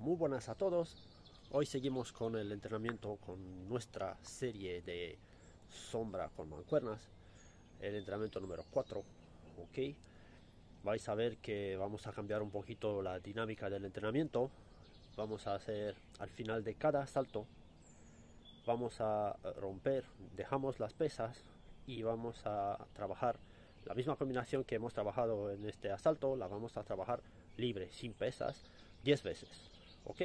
Muy buenas a todos. Hoy seguimos con el entrenamiento con nuestra serie de sombra con mancuernas. El entrenamiento número 4. Ok. Vais a ver que vamos a cambiar un poquito la dinámica del entrenamiento. Vamos a hacer al final de cada salto. Vamos a romper, dejamos las pesas y vamos a trabajar la misma combinación que hemos trabajado en este asalto. La vamos a trabajar libre, sin pesas, 10 veces. Ok.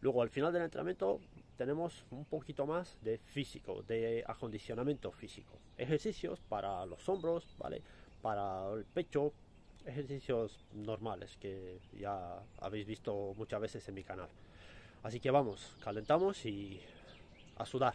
Luego al final del entrenamiento tenemos un poquito más de físico, de acondicionamiento físico. Ejercicios para los hombros, ¿vale? Para el pecho, ejercicios normales que ya habéis visto muchas veces en mi canal. Así que vamos, calentamos y a sudar.